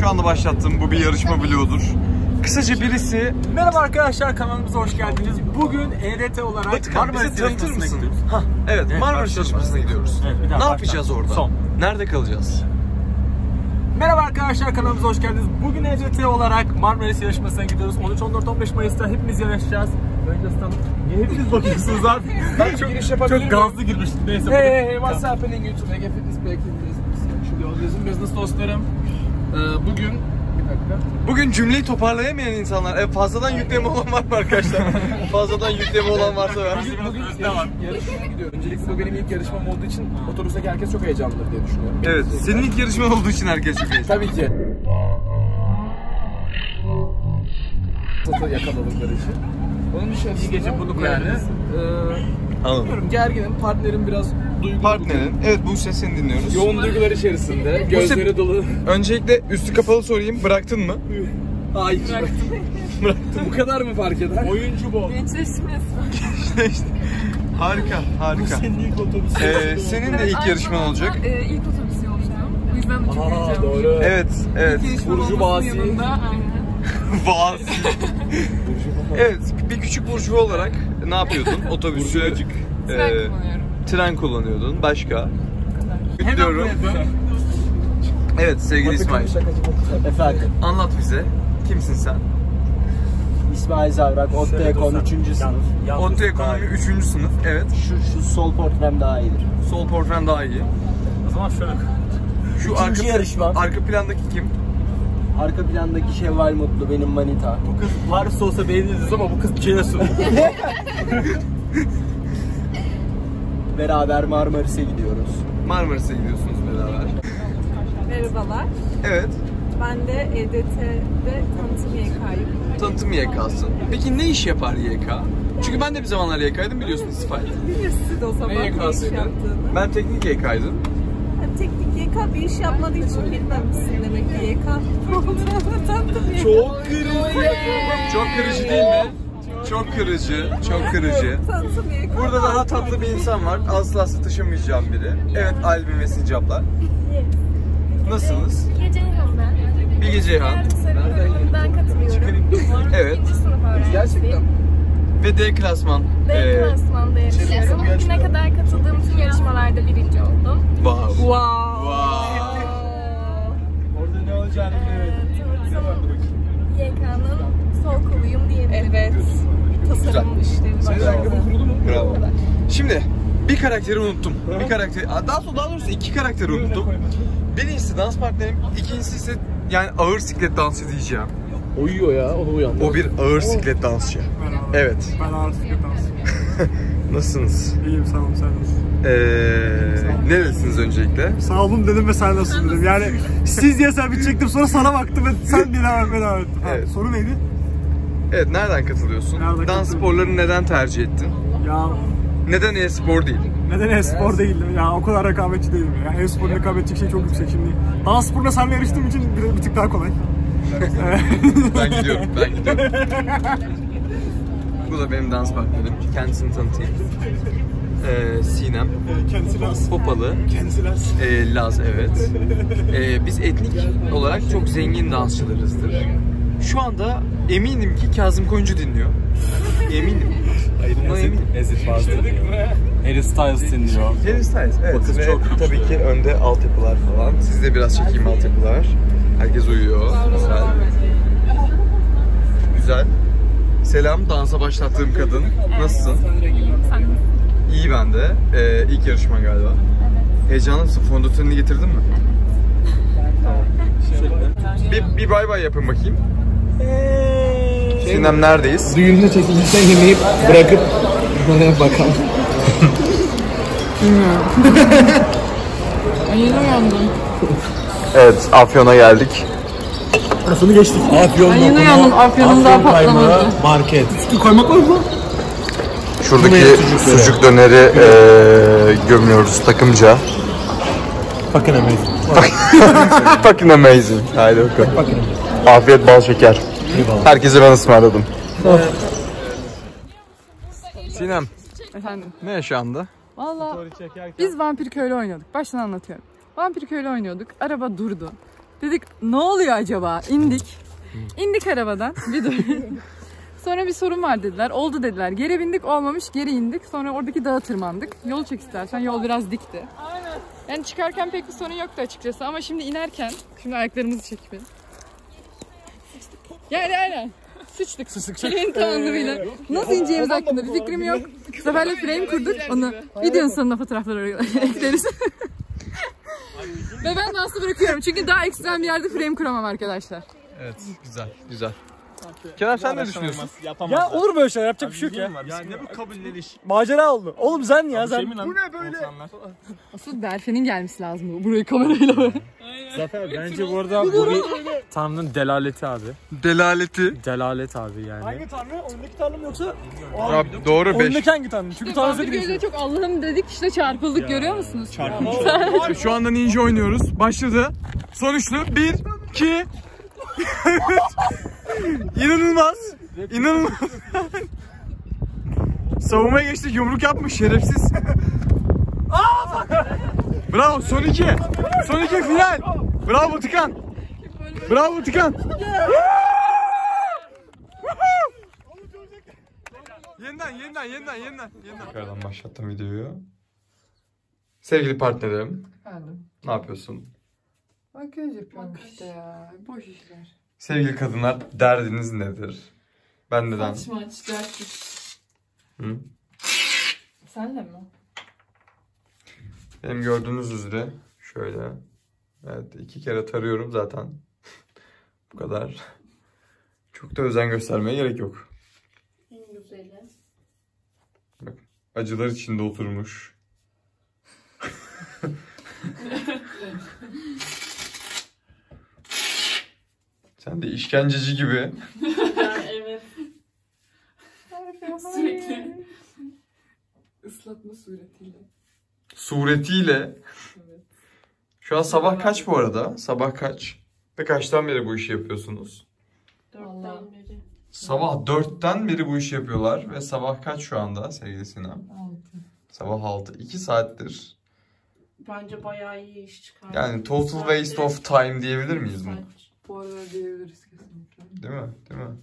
Şu anda başlattığım bu bir yarışma vlogudur. Kısaca birisi Merhaba arkadaşlar kanalımıza hoş geldiniz. Bugün ERT olarak Batıkan bizi tanıtır yarışmasına mısın? gidiyoruz. Hah, evet, Evet, Marmaris yarışmasına gidiyoruz. Evet, ne baştan. yapacağız orada? Son. Nerede kalacağız? Merhaba arkadaşlar kanalımıza hoş geldiniz. Bugün ERT olarak Marmaris yarışmasına gidiyoruz. 13, 14, 15 Mayıs'ta hepimiz yarışacağız. Önce tanıt. Niye hepiniz bakıyorsunuz abi? Ben çok, giriş yapabilir çok gazlı girmiştim. Neyse. Hey, hey, hey, what's happening YouTube? Fitness Back'indeyiz. Şimdi business dostlarım. Ee, bugün bir dakika. Bugün cümleyi toparlayamayan insanlar. E, fazladan yükleme olan var mı arkadaşlar? fazladan yükleme olan varsa ver. Bugün yarışmaya gidiyorum. Öncelikle bu benim ilk yarışmam olduğu için otobüsteki herkes çok heyecanlıdır diye düşünüyorum. Evet, senin ilk yarışman olduğu için herkes çok heyecanlı. Tabii ki. Satı yakaladıkları için. Onun dışında Bir gece bunu yani, koyabiliriz. e, Anladım. bilmiyorum gerginim. Partnerim biraz duygulu. Partnerin, evet bu ses seni dinliyoruz. Yoğun duygular içerisinde. Gözleri dolu. Öncelikle üstü kapalı sorayım, bıraktın mı? Hayır. Bıraktım. Bu kadar mı fark eder? Oyuncu bu. işte, harika, harika. ilk otobüsü. Ee, senin de ilk yarışman olacak. Ee, ilk otobüs yolculuğum. O yüzden de çok Aa doğru. Evet, evet. Burcu Basi. yanında, evet, bir küçük burcu olarak ne yapıyordun? Otobüsü, Tren e, kullanıyorum. tren kullanıyordun. Başka? Gidiyorum. Evet sevgili İsmail. Efendim, Anlat bize. Kimsin sen? İsmail Zavrak, Ekon 3. sınıf. ODTÜ Ekonomi 3. sınıf. Evet. Şu, şu sol portrem daha iyidir. Sol portren daha iyi. O zaman şöyle. Şu İkinci arka, yarışmam. arka plandaki kim? Arka plandaki Şevval Mutlu benim manita. Bu kız Paris olsa beğeniriz ama bu kız Cenesu. Beraber Marmaris'e gidiyoruz. Marmaris'e gidiyorsunuz beraber. Merhabalar. Evet. Ben de EDT'de tanıtım YK'yım. Tanıtım YK'sın. Peki ne iş yapar YK? Çünkü ben de bir zamanlar YK'ydım biliyorsun istifa ettim. Bilirsiniz o zaman Ne ne iş yaptığını. Ben teknik YK'ydım. Yani teknik YK bir iş yapmadığı için bilmemişsin demek ki YK. Olduğunu. Çok kırıcı. Çok kırıcı değil mi? Çok kırıcı, çok kırıcı. Burada daha tatlı bir insan var. Asla sataşamayacağım biri. Evet, Albin ve Sincaplar. Nasılsınız? Bilge Ceyhan ben. Bilge Ceyhan bölümünden katılıyorum. Evet. Gerçekten. Ve D klasman. D Ee, klasmanda yarışıyorum. Bugüne kadar katıldığım tüm yarışmalarda birinci oldum. wow. Wow. Wow. Orada ne olacağını Tanıtım YK'nın sol koluyum diyebilirim. Evet. Tasarım işleri Senin var. ayakkabın kurudu mu? Bravo. Şimdi bir karakteri unuttum. Bir karakter, daha sonra daha doğrusu iki karakteri unuttum. Birincisi dans partnerim, ikincisi ise yani ağır siklet dansı diyeceğim. Uyuyor ya, onu uyandı. O bir ağır siklet dansçı. Evet. Ben artık yapamazsın. Nasılsınız? İyiyim sağ olun sen nasılsın? Ee, neresiniz öncelikle? Sağ olun dedim ve sen nasılsın dedim. Yani siz diye sen bitecektim sonra sana baktım ve sen diye devam etmeye devam ettin. Evet. Soru neydi? Evet, nereden katılıyorsun? Nereden Dans sporlarını neden tercih ettin? Ya Neden e-spor değil? neden e-spor değildim? Ya o kadar rekabetçi değilim ya. E-spor rekabetçi şey çok yüksek şimdi. Dans sporuna seninle yarıştığım için bir, bir tık daha kolay. Ben gidiyorum, ben gidiyorum. Bu da benim dans partnerim. Kendisini tanıtayım. Ee, Sinem. Kendisi Laz. Popalı. Kendisi Laz. Ee, Laz evet. Ee, biz etnik olarak çok zengin dansçılarızdır. Şu anda eminim ki Kazım Koyuncu dinliyor. Eminim. Buna eminim. Ezit fazla Harry Styles dinliyor. Harry Styles evet. Bakın çok- tabii ki önde altyapılar falan. Sizde biraz çekeyim altyapılar. Herkes uyuyor. Güzel. Güzel. Selam dansa başlattığım kadın. Nasılsın? İyi ben de. Ee, ilk yarışman galiba. Evet. Heyecanlı mısın? Fondötenini getirdin mi? Tamam. Bir, bir bay bay yapın bakayım. Sinem neredeyiz? Düğünde çekilirsen yemeği bırakıp bana bakalım. Yeni uyandım. Evet, Afyon'a geldik. Tarafını geçtik. Afyon yeni uyandım. Afyonum daha patlamadı. market. Sütü koymak var mı? Şuradaki sucuk, döneri eee, gömüyoruz takımca. Bakın amazing. Fucking amazing. Haydi bakalım. Afiyet bal şeker. Herkese ben ısmarladım. Sinem Efendim. ne yaşandı? Valla biz vampir köylü oynuyorduk. Baştan anlatıyorum. Vampir köylü oynuyorduk. Araba durdu. Dedik ne oluyor acaba? İndik. İndik arabadan. Bir dur. Sonra bir sorun var dediler. Oldu dediler. Geri bindik olmamış geri indik. Sonra oradaki dağa tırmandık. Yol çek istersen. Yol biraz dikti. Aynen. Yani çıkarken pek bir sorun yoktu açıkçası. Ama şimdi inerken. Şimdi ayaklarımızı çek bir. Yani aynen. Sıçtık. Sıçtık. Kelimenin tam anlamıyla. Nasıl ineceğimiz hakkında bir fikrim yok. Seferle frame kurduk. Onu videonun sonuna fotoğrafları ekleriz. Ve ben dansı bırakıyorum. Çünkü daha ekstrem bir yerde frame kuramam arkadaşlar. Evet güzel güzel. Kenan sen ne düşünüyorsun? Ya olur böyle şeyler yapacak bir şey yok ya. Ya ne bu kabulleniş? Macera oldu. Oğlum sen ya sen. Bu ne böyle? Asıl Berfe'nin gelmesi lazım burayı kamerayla. Zafer bence bu arada bu bir Tanrı'nın delaleti abi. Delaleti. Delalet abi yani. Hangi tanrı? Oyundaki tanrı mı yoksa? Ya, doğru 5. Oyundaki hangi tanrı? Çünkü tanrı Bazı gözle çok Allah'ım dedik işte çarpıldık görüyor musunuz? Şu anda ninja oynuyoruz. Başladı. Son üçlü. 1, 2, İnanılmaz. İnanılmaz. Savunmaya geçtik yumruk yapmış şerefsiz. Bravo son iki. Son iki final. Bravo Tıkan. Bravo Tıkan. yeniden yeniden yeniden yeniden. yeniden. Tekrardan başlattım videoyu. Sevgili partnerim. Efendim. Ne yapıyorsun? Makyaj yapıyorum işte ya. Boş işler. Sevgili kadınlar derdiniz nedir? Ben neden? Saç maç, dertlik. Hı? Senle mi? Benim gördüğünüz üzere şöyle. Evet iki kere tarıyorum zaten. Bu kadar. Çok da özen göstermeye gerek yok. En güzeli. Acılar içinde oturmuş. Sen de işkenceci gibi. evet. Sürekli. Islatma suretiyle. Suretiyle. Şu an sabah kaç bu arada? Sabah kaç? Ve kaçtan beri bu işi yapıyorsunuz? Dörtten beri. Sabah dörtten beri bu işi yapıyorlar. Ve sabah kaç şu anda sevgili Sinem? Altı. Sabah 6. 2 saattir. Bence bayağı iyi iş çıkardı. Yani total waste of time diyebilir miyiz bunu? Bu arada diyebiliriz kesinlikle. Değil mi? Değil mi?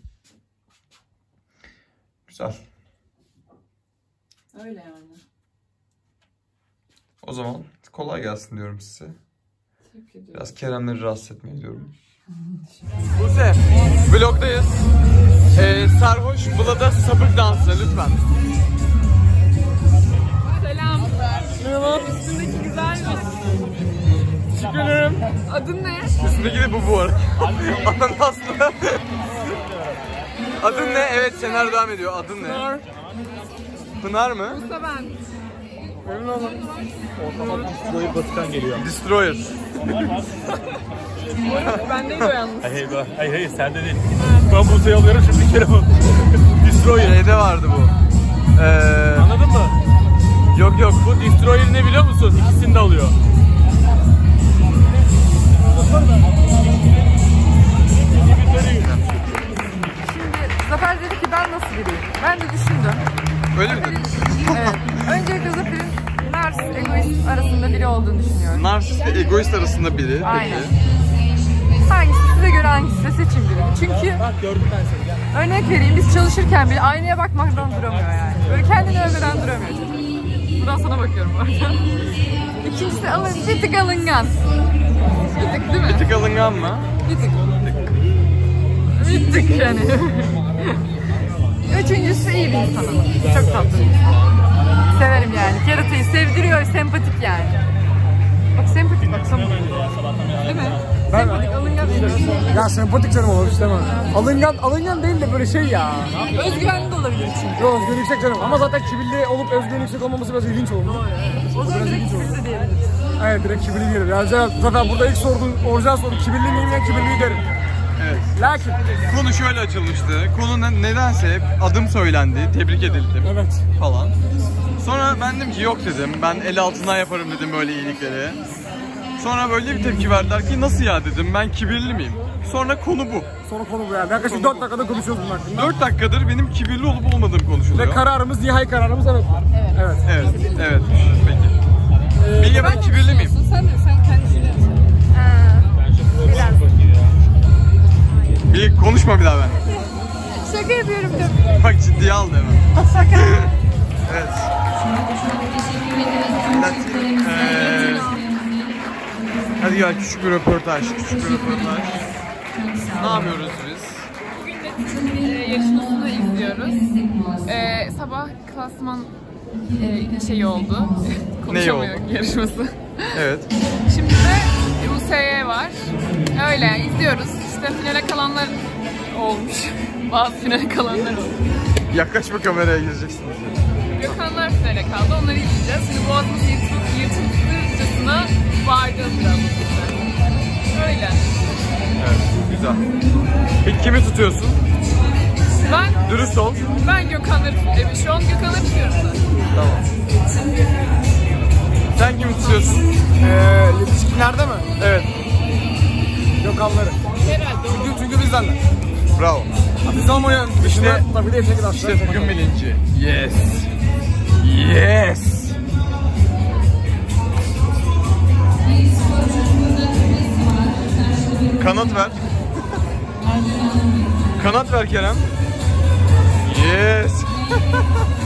Güzel. Öyle yani. O zaman kolay gelsin diyorum size. Biraz Keremleri rahatsız etmeyi diyorum. Buse, vlogdayız. Ee, sarhoş Vlada sabık dansı lütfen. Selam. Merhaba. Üstündeki güzelmiş. Teşekkür ederim. Adın ne? Üstündeki de bu bu arada. Ananaslı. Adın ne? Evet Sener devam ediyor. Adın ne? Pınar mı? Musa ben. Burayı batıdan geliyor. Destroyer. Bendeydi o yalnız. Hayır hayır hayır sen de değil. Ben Buse'yi alıyorum şimdi Kerem'i. Destroyer. Şeyde vardı bu. Ee, Anladın mı? yok yok. Bu Destroyer ne biliyor musun? İkisini de alıyor. Şimdi Zafer dedi ki ben nasıl biriyim? Ben de düşündüm. Öyle mi dedin? Evet. Öncelikle Zafer'in narsist, egoist arasında biri olduğunu düşünüyorum. Narsist ve egoist arasında biri. Peki. Aynen. Hangisi size göre hangisi de seçin birini. Çünkü Bak gördüm ben seni. Gel. örnek vereyim biz çalışırken bile aynaya bakmaktan duramıyor yani. Böyle kendini övmeden duramıyor çocuk. Buradan sana bakıyorum bu arada. İkincisi alın, bir tık alıngan. Bir tık değil mi? Bir tık alıngan mı? Bir tık. Bir tık yani. Üçüncüsü iyi bir insan ama. Çok tatlı bir insan. Severim yani. Keratayı sevdiriyor, sempatik yani. Bak sempatik bak sempatik. Değil mi? Sempatik, alıngan değil. Ya sempatik canım olur işte ama. Alıngan, alıngan değil de böyle şey ya. Özgüvenli de olabilir çünkü. Yo özgüven yüksek canım ama zaten kibirli olup özgüven yüksek olmaması biraz ilginç oldu. O zaman direkt kibirli diyebiliriz. Evet direkt kibirli diyelim. Yani zaten burada ilk sorduğun orijinal soru kibirli miyim ya kibirli derim. Evet. Lakin. Konu şöyle açılmıştı. Konu ne- nedense hep adım söylendi, tebrik edildim Evet. falan. Sonra ben dedim ki yok dedim. Ben el altından yaparım dedim böyle iyilikleri. Sonra böyle bir tepki verdiler ki nasıl ya dedim ben kibirli miyim? Sonra konu bu. Sonra konu bu yani. Yaklaşık 4 dakikada konuşuyoruz bunun hakkında. 4 dakikadır benim kibirli olup olmadığım konuşuluyor. Ve kararımız, nihai kararımız evet. Evet. Evet, evet. Peki. Bilge ben kibirli miyim? Sen de sen kendini. Biraz İyi konuşma bir daha ben. Şaka yapıyorum tabii. Bak ciddiye aldı hemen. evet. Ee, hadi gel küçük bir röportaj. Küçük bir röportaj. Ne yapıyoruz biz? Bugün de yarışmasını izliyoruz. E, sabah klasman e, şeyi oldu. Konuşamıyorum yarışması. Evet. Şimdi de USY var. Öyle izliyoruz. İşte finale kalanlar olmuş. Bazı finale kalanlar olmuş. Yaklaşma kameraya gireceksiniz. Gökhanlar finale kaldı. Onları izleyeceğiz. Şimdi boğazımız yırtılıp yırtılırcasına bağıracağız biraz. Öyle. Evet. Güzel. Peki kimi tutuyorsun? Ben Dürüst ol. ben Gökhanları tutuyorum. Şu an Gökhanları tutuyorum. Tamam. Sen kimi tutuyorsun? Ee, yetişkinlerde mi? Evet. Gökhanları. Herhalde. Çünkü, çünkü bizdenler. Bravo. Biz olmayan dışında İşte- tabii de yetenekli İşte bugün bilinci. Yes. Yes. Kanat ver. Kanat ver Kerem. Yes.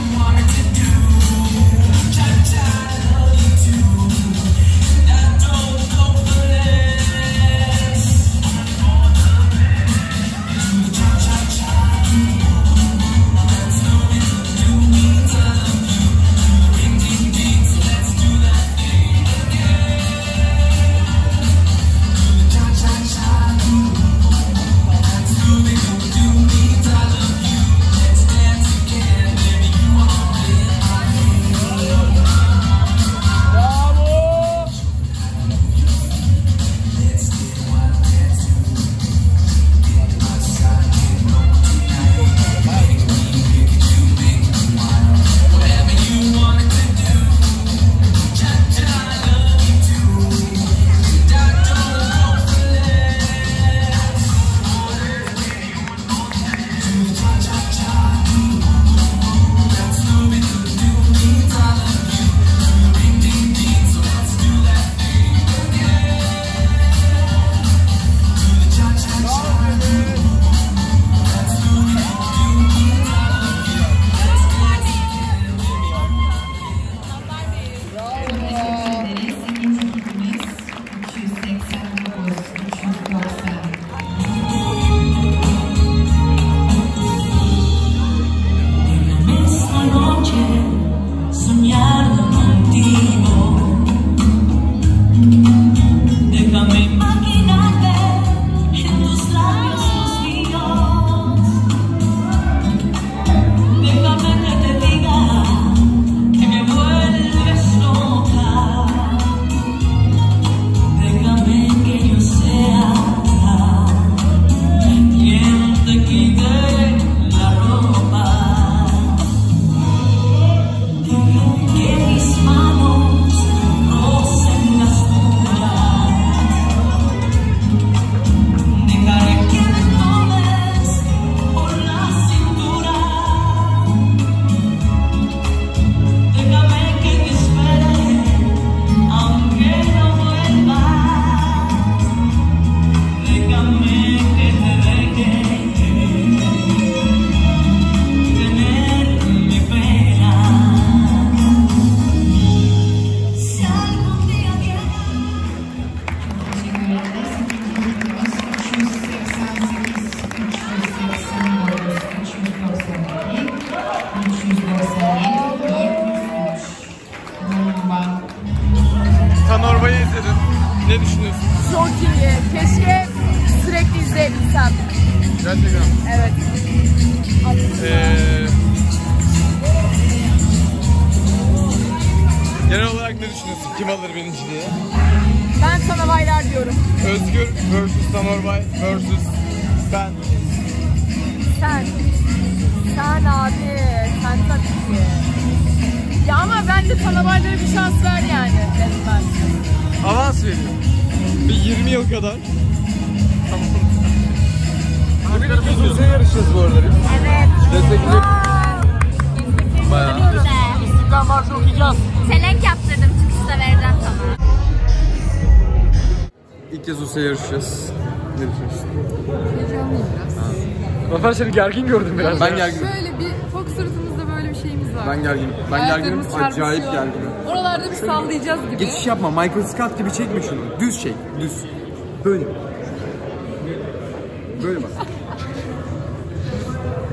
izleyebilsem. Gerçekten. Evet. Ee, genel olarak ne düşünüyorsun? Kim alır birinciliği? Ben sana baylar diyorum. Özgür vs. Tanorbay vs. ben. Sen. Sen abi. Sen tabii ki. Ya ama ben de sana baylara bir şans ver yani. Dedim ben. Avans veriyorum. Bir 20 yıl kadar. Bugün ikimiz yarışacağız bu arada biz. Evet. Destekli. Bayağı. İstiklal Marşı okuyacağız. Çelenk yaptırdım. Çıkışta vereceğim sana. İlk kez USA yarışacağız. Ne düşünüyorsun? Heyecanlıyım biraz. Zafer seni gergin gördüm biraz. Ben gerginim. Şöyle bir foxtrot'umuzda böyle bir şeyimiz var. Ben gerginim. Ben gerginim. Ayaklarımız Acayip çarpışıyor. gerginim. Oralarda bir sallayacağız gibi. Geçiş yapma. Michael Scott gibi çekme şunu. Düz çek. Düz. Böyle. Böyle bak.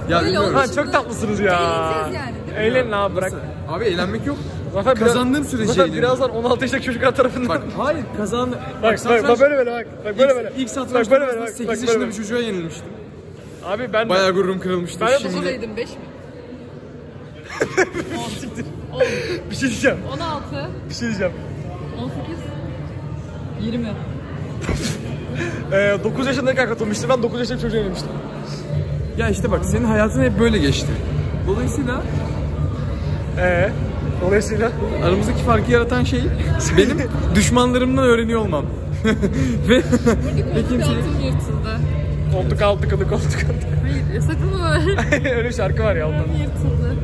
Ya Öyle bilmiyorum. Ha, çok tatlısınız ya. Eğleneceğiz yani, değil mi? Eğlenin abi bırak. Abi eğlenmek yok. Zafer biraz- Kazandığım sürece eğleniyorum. birazdan 16 yaşındaki çocuklar tarafından. Bak hayır kazan. bak, bak, bak, böyle böyle bak. Bak böyle böyle. İlk, ilk satranç Bak böyle böyle turnuvasında bak. 8 bak, yaşında böyle bir çocuğa yenilmiştim. Abi ben Bayağı gururum kırılmıştı. Ben de Şimdi Buradaydım 5 mi? bir şey diyeceğim. 16, Bir şey diyeceğim. 18, 20. Ee, 9 yaşındayken katılmıştım. Ben 9 yaşındaki çocuğa yenilmiştim. Ya işte bak senin hayatın hep böyle geçti. Dolayısıyla Ee, dolayısıyla aramızdaki farkı yaratan şey benim düşmanlarımdan öğreniyor olmam. Ve, ve Altım yırtıldı. koltuk altı kılı koltuk altı. Hayır ya sakın mı? Öyle bir şarkı var ya ondan. yırtıldı.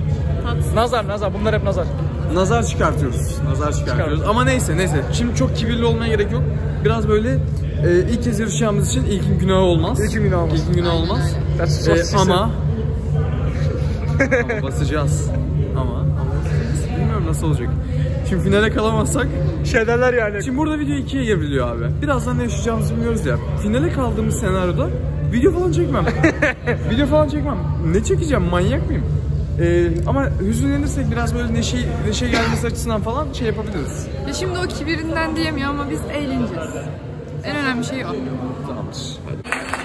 Tatsız. Nazar nazar bunlar hep nazar. nazar çıkartıyoruz. Nazar çıkartıyoruz. Ama neyse neyse. Şimdi çok kibirli olmaya gerek yok. Biraz böyle e, ilk kez yarışacağımız için ilkin günahı olmaz. İlkin günahı olmaz. İlkin günahı olmaz. That's E, sincere. ama ama basacağız. Ama, ama basacağız. bilmiyorum nasıl olacak. Şimdi finale kalamazsak şey derler yani. Şimdi burada video ikiye girebiliyor abi. Birazdan ne yaşayacağımızı bilmiyoruz ya. Finale kaldığımız senaryoda video falan çekmem. video falan çekmem. Ne çekeceğim? Manyak mıyım? Ee, ama hüzünlenirsek biraz böyle neşe, neşe gelmesi açısından falan şey yapabiliriz. Ya şimdi o kibirinden diyemiyor ama biz eğleneceğiz. En önemli şey o. Tamamdır. Hadi.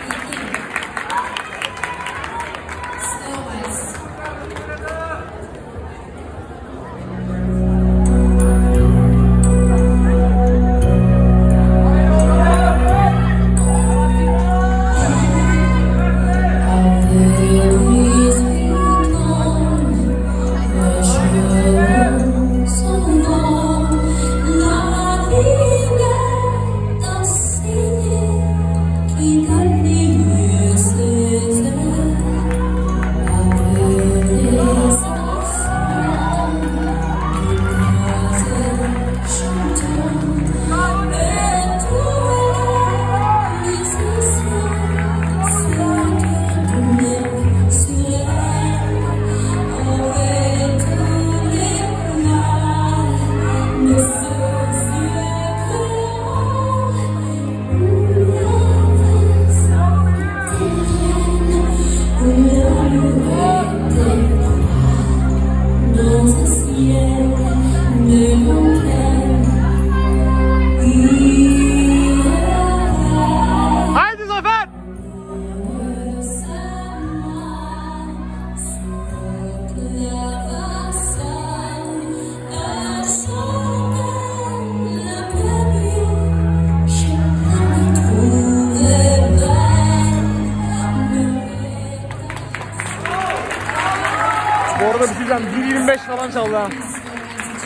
Bitireceğim. 1.25 falan çaldı ha.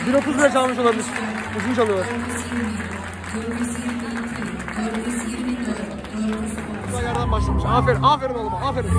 1.30 bile çalmış olabilir. Uzun çalıyorlar. Yerden başlamış. Aferin, aferin oğlum, aferin.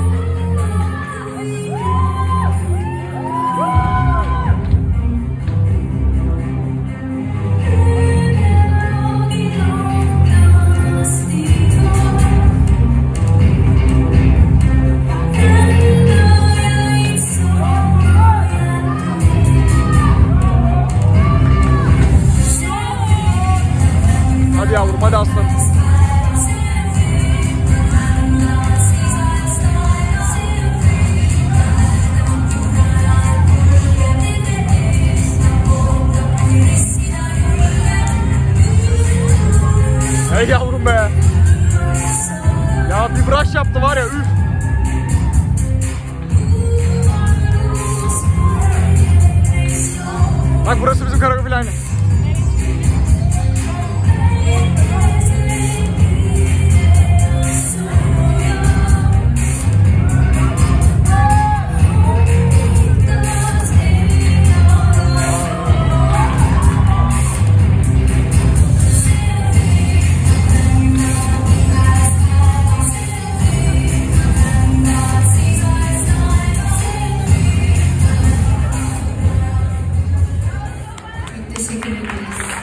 Yavrum, hadi aslanım.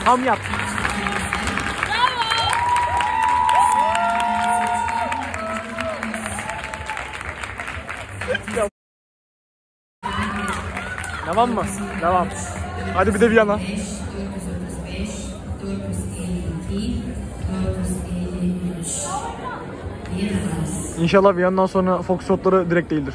Tam yap. Devam mı? Devam. Hadi bir de bir yana. İnşallah bir yandan sonra Fox shotları direkt değildir.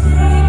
Christ.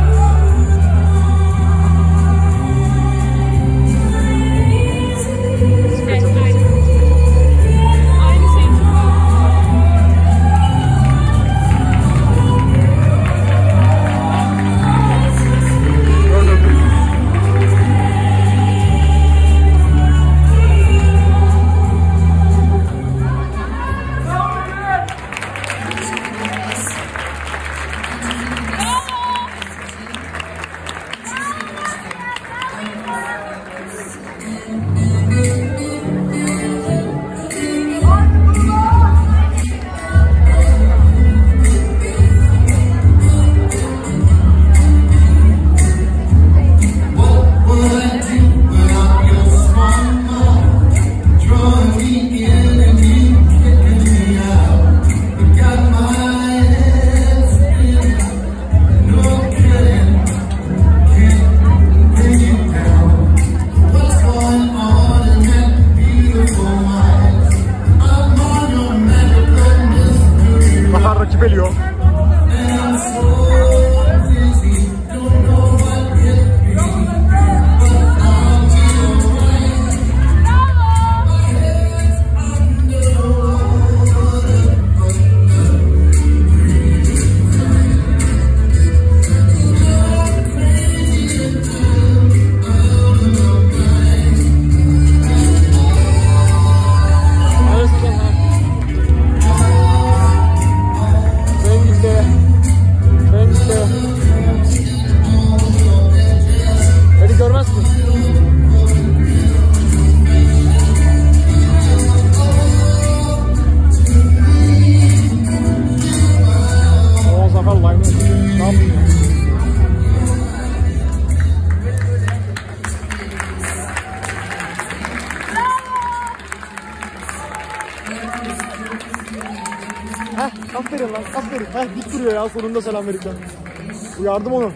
sonunda selam verip ben. Uyardım onu.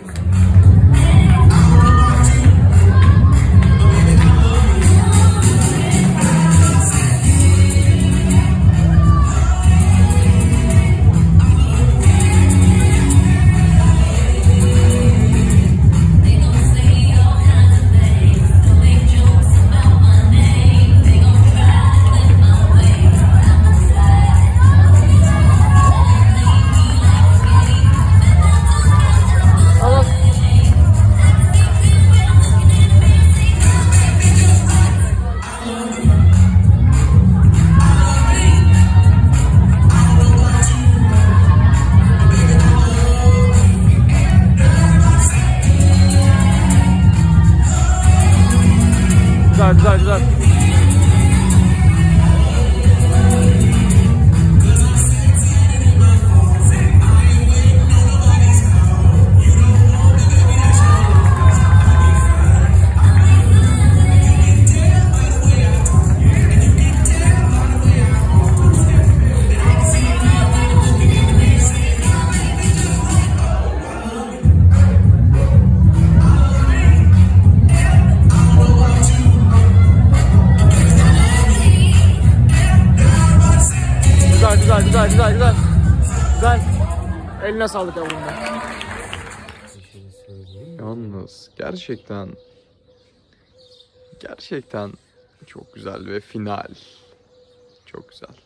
Eline sağlık yavrum be. Yalnız gerçekten gerçekten çok güzel ve final. Çok güzel.